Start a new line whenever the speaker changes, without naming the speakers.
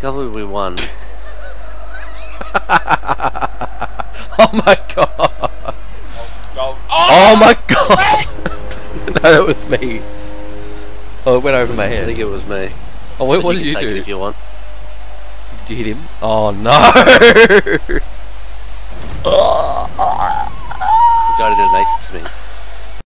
Glad we won.
oh my god!
Go.
Oh my god! no, that was me. Oh, it went over my head.
I think it was me.
Oh, wait,
But
what
you
did you
take
do?
it if you want.
Did you hit him? Oh no!
The guy did it nice to me.